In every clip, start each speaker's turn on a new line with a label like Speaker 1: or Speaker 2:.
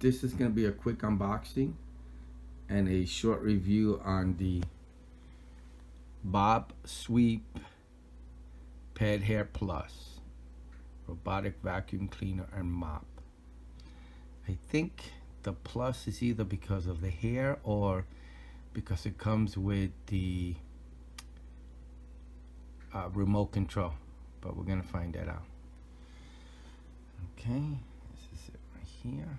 Speaker 1: this is going to be a quick unboxing and a short review on the Bob Sweep Pet Hair Plus robotic vacuum cleaner and mop. I think the plus is either because of the hair or because it comes with the uh, remote control but we're gonna find that out okay this is it right here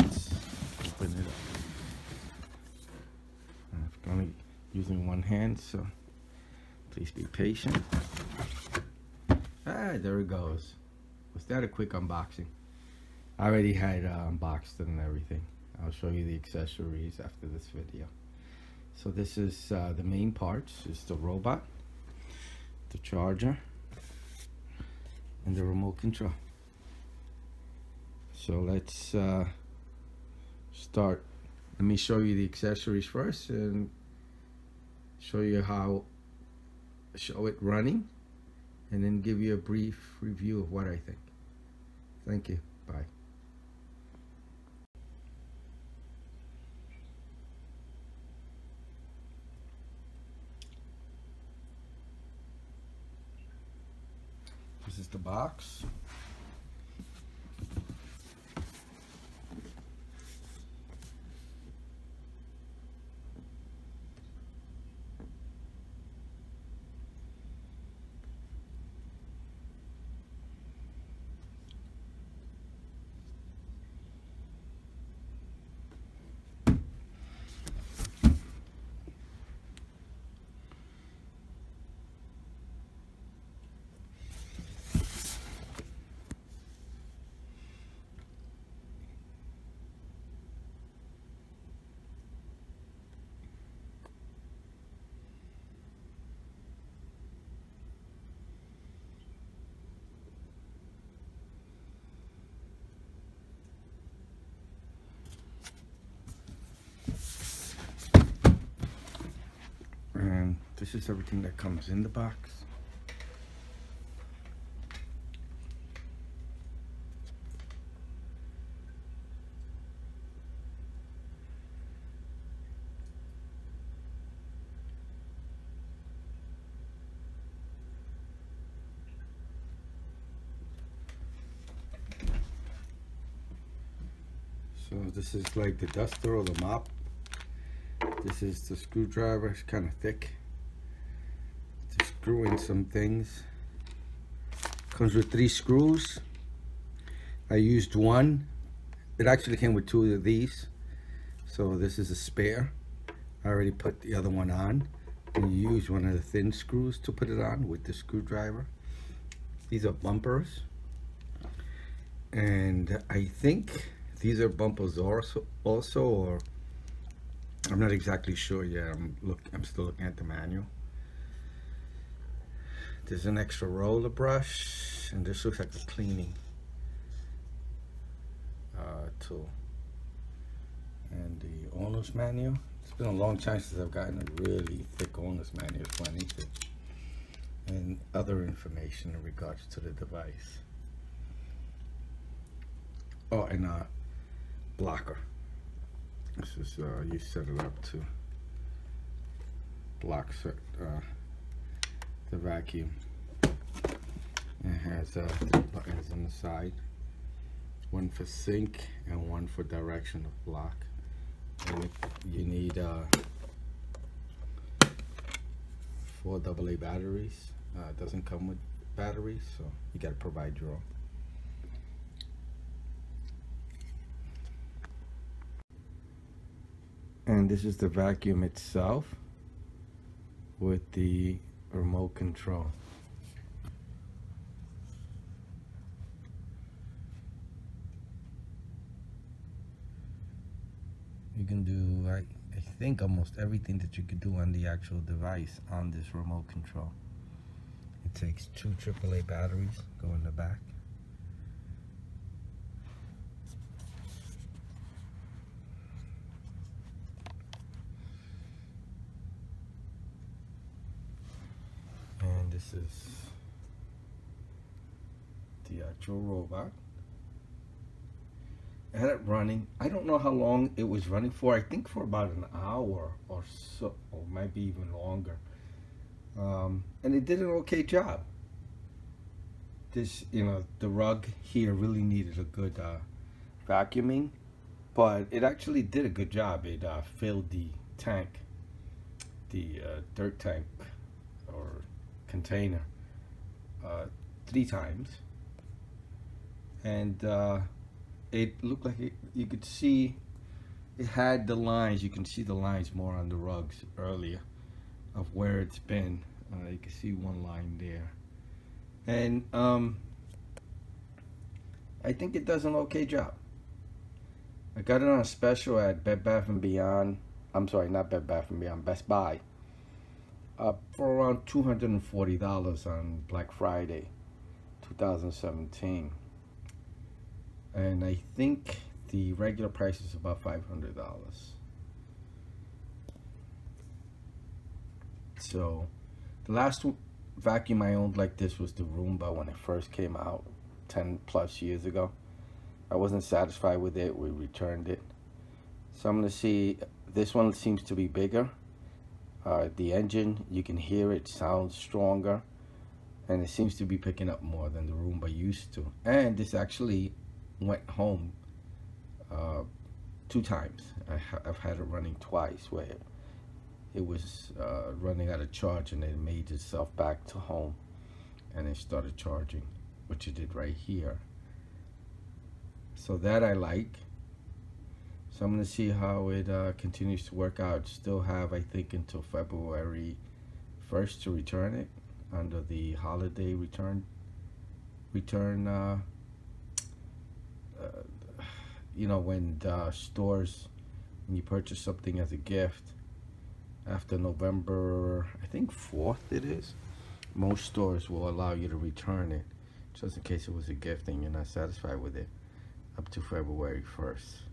Speaker 1: Let's open it up I'm only using one hand so please be patient. Ah there it goes. Was that a quick unboxing? I already had uh, unboxed it and everything. I'll show you the accessories after this video. So this is uh, the main parts. Is the robot the charger and the remote control. So let's uh, start. Let me show you the accessories first and show you how show it running and then give you a brief review of what I think. Thank you. Bye. This is the box. and this is everything that comes in the box. So this is like the duster or the mop. This is the screwdriver. It's kind of thick to some things. Comes with three screws. I used one. It actually came with two of these. So this is a spare. I already put the other one on. And you use one of the thin screws to put it on with the screwdriver. These are bumpers. And I think these are bumpers also also or I'm not exactly sure yet. I'm look. I'm still looking at the manual. There's an extra roller brush, and this looks like a cleaning uh, tool. And the owner's manual. It's been a long time since I've gotten a really thick owner's manual for anything. And other information in regards to the device. Oh, and a blocker. This is, uh, you set it up to block set, uh, the vacuum. It has uh, three buttons on the side. One for sync and one for direction of block. And you need uh, four AA batteries. Uh, it doesn't come with batteries, so you got to provide your own. and this is the vacuum itself with the remote control. You can do I, I think almost everything that you could do on the actual device on this remote control. It takes two AAA batteries go in the back this is the actual robot. I had it running. I don't know how long it was running for. I think for about an hour or so, or maybe even longer. Um, and it did an okay job. This, you know, the rug here really needed a good uh, vacuuming, but it actually did a good job. It uh, filled the tank, the uh, dirt tank or container, uh, three times. And uh, it looked like it, you could see it had the lines you can see the lines more on the rugs earlier of where it's been. Uh, you can see one line there. And um, I think it does an okay job. I got it on a special at Bed Bath & Beyond I'm sorry not Bed Bath & Beyond Best Buy for around $240 on Black Friday 2017 and I think the regular price is about $500 so the last vacuum I owned like this was the Roomba when it first came out 10 plus years ago. I wasn't satisfied with it we returned it. So I'm gonna see this one seems to be bigger uh, the engine you can hear it sounds stronger and it seems to be picking up more than the Roomba used to and this actually went home uh, two times. I have had it running twice where it was uh, running out of charge and it made itself back to home and it started charging, which it did right here. So that I like. So I'm going to see how it uh, continues to work out. Still have, I think, until February 1st to return it under the holiday return return uh, uh, you know, when the stores, when you purchase something as a gift, after November, I think 4th it is, most stores will allow you to return it, just in case it was a gift and you're not satisfied with it, up to February 1st.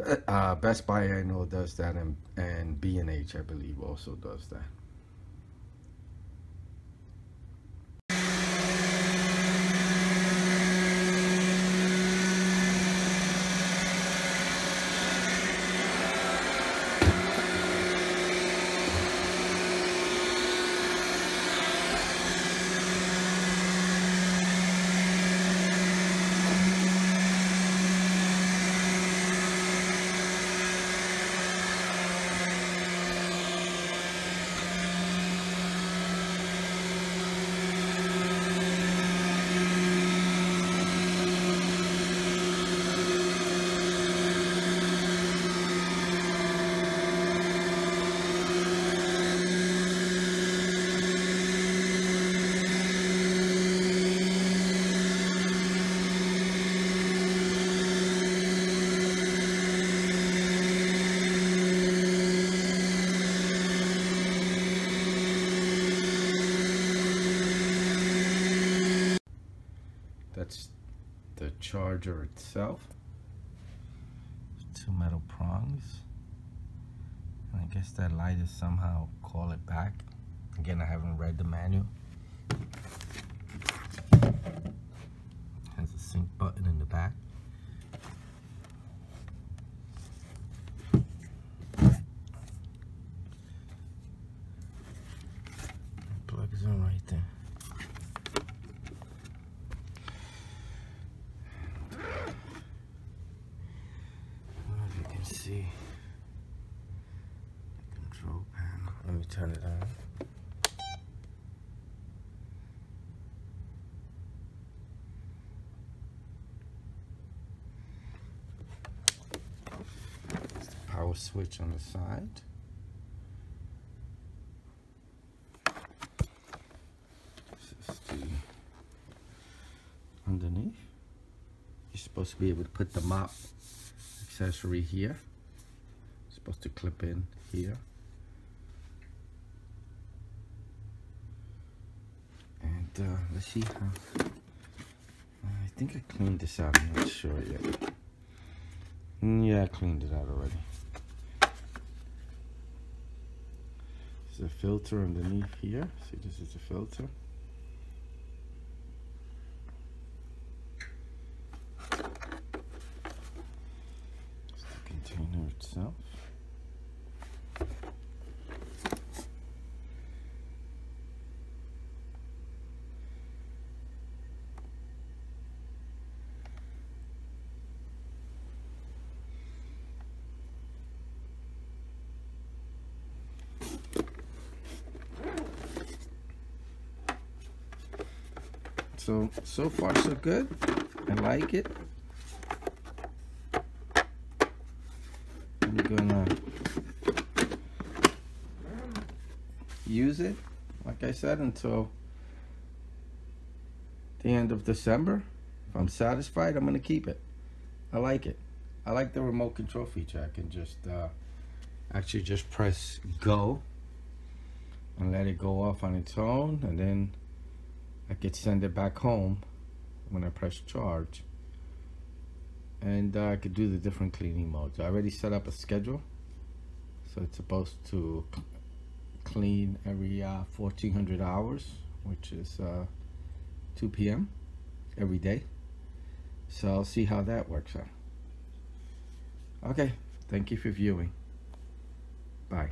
Speaker 1: Uh, Best Buy I know does that and, and B&H I believe also does that. That's the charger itself. Two metal prongs. And I guess that light is somehow call it back. Again, I haven't read the manual. Has a sync button in the back. Plugs in right there. As you can see, the control panel. Let me turn it on. There's the power switch on the side. Underneath. You're supposed to be able to put the mop accessory here. It's supposed to clip in here. And uh, let's see how. I think I cleaned this out. I'm not sure yet. Mm, Yeah, I cleaned it out already. There's a filter underneath here. See, this is the filter. It's the container itself. So, so far so good. I like it. I'm gonna use it, like I said, until the end of December. If I'm satisfied, I'm gonna keep it. I like it. I like the remote control feature. I can just uh, actually just press go and let it go off on its own and then I could send it back home when I press charge. And uh, I could do the different cleaning modes. I already set up a schedule. So it's supposed to clean every uh, 1400 hours which is uh, 2 p.m. every day. So I'll see how that works out. Okay. Thank you for viewing. Bye